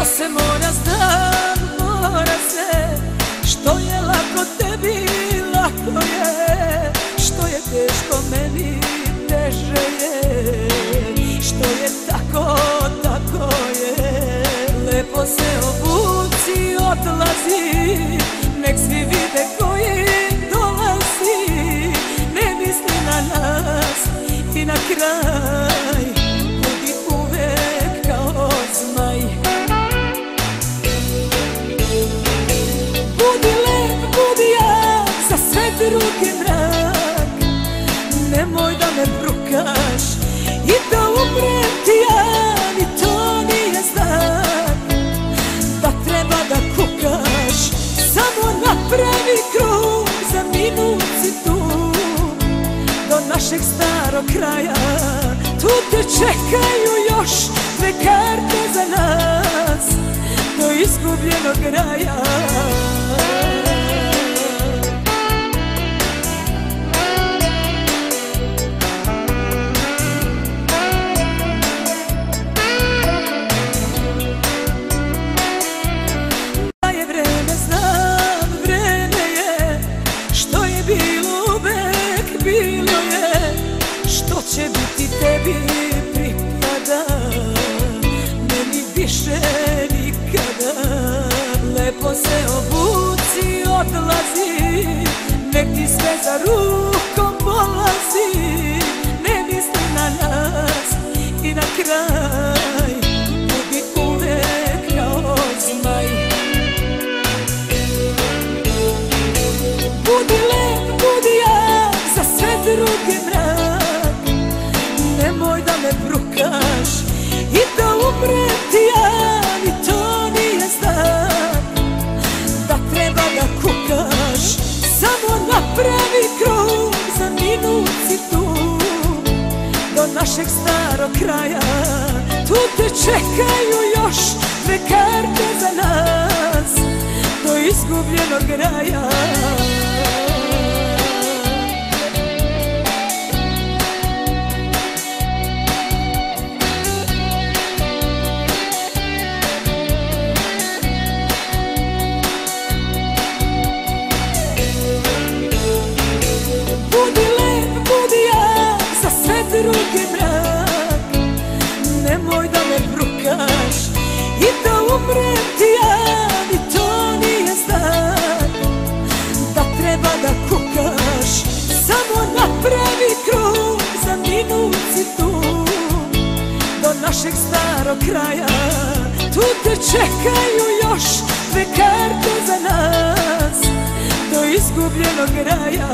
To se mora znam, mora se. Što je lako tebi, lako je. Što je teško meni, teže je. Što je tako, tako je. Lepo se obuci, odlazi Nek svi vidi Nemoj da me brukaš. I da umrem ti ja Ni to nije znak. Da treba da kukaš Samo napravi krug za minut si tu. Do našeg starog kraja Tu te čekaju još dve karte za nas. Do izgubljenog raja više nikada Lepo se obuci, odlazi. Nek ti sve za rukom polazi Ne misli na nas. I na kraj Budi uvek kao zmaj Budi lep, budi jak, za sve druge našeg starog kraja. Tu te čekaju još dve karte za nas Do izgubljenog raja našeg starog kraja. Tu te čekaju još dve karte za nas Do izgubljenog raja